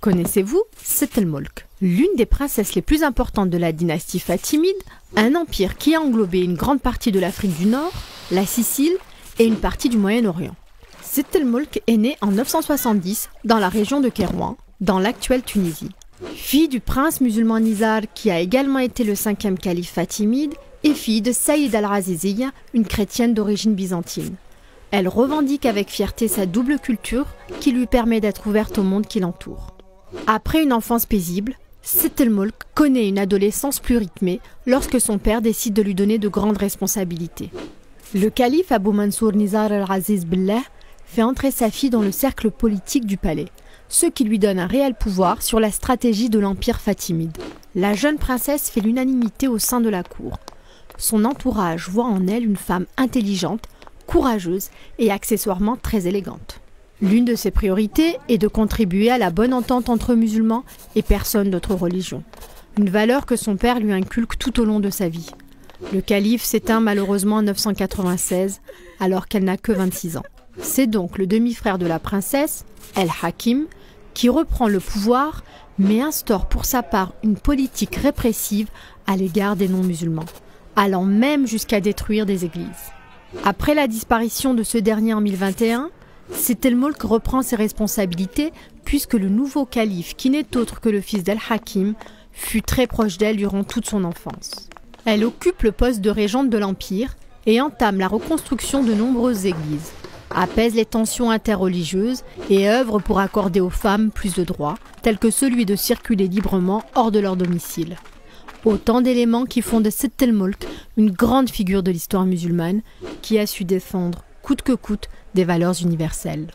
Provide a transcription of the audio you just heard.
Connaissez-vous Sett el-Molk, l'une des princesses les plus importantes de la dynastie fatimide, un empire qui a englobé une grande partie de l'Afrique du Nord, la Sicile et une partie du Moyen-Orient. Sett el-Molk est née en 970 dans la région de Kérouan, dans l'actuelle Tunisie. Fille du prince musulman Nizar qui a également été le cinquième calife fatimide et fille de Saïd al-Raziziyya, une chrétienne d'origine byzantine. Elle revendique avec fierté sa double culture qui lui permet d'être ouverte au monde qui l'entoure. Après une enfance paisible, Settelmolk connaît une adolescence plus rythmée lorsque son père décide de lui donner de grandes responsabilités. Le calife Abu Mansour Nizar al-Aziz Billah fait entrer sa fille dans le cercle politique du palais, ce qui lui donne un réel pouvoir sur la stratégie de l'empire fatimide. La jeune princesse fait l'unanimité au sein de la cour. Son entourage voit en elle une femme intelligente, courageuse et accessoirement très élégante. L'une de ses priorités est de contribuer à la bonne entente entre musulmans et personnes d'autres religions, une valeur que son père lui inculque tout au long de sa vie. Le calife s'éteint malheureusement en 996 alors qu'elle n'a que 26 ans. C'est donc le demi-frère de la princesse, El-Hakim, qui reprend le pouvoir mais instaure pour sa part une politique répressive à l'égard des non-musulmans, allant même jusqu'à détruire des églises. Après la disparition de ce dernier en 1021, Setelmolk reprend ses responsabilités puisque le nouveau calife, qui n'est autre que le fils d'Al-Hakim, fut très proche d'elle durant toute son enfance. Elle occupe le poste de régente de l'Empire et entame la reconstruction de nombreuses églises, apaise les tensions interreligieuses et œuvre pour accorder aux femmes plus de droits, tels que celui de circuler librement hors de leur domicile. Autant d'éléments qui font de Setelmolk une grande figure de l'histoire musulmane qui a su défendre coûte que coûte des valeurs universelles.